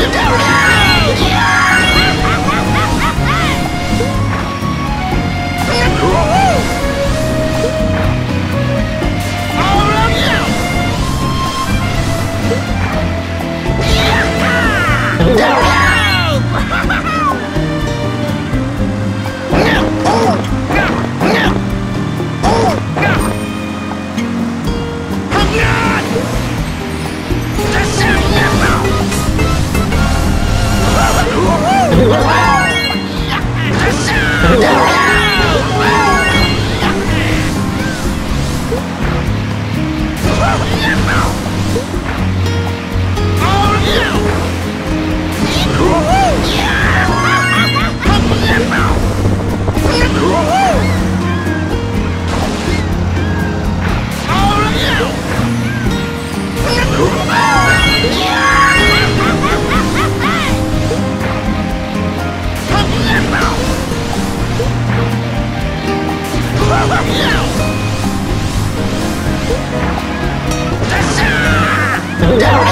you, Darren! Don't